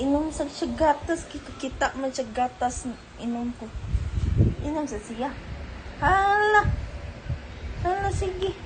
inom sa siya gatas. Kita man siya gatas. Inom ko. Inom sa siya. Hala. Hala, sige.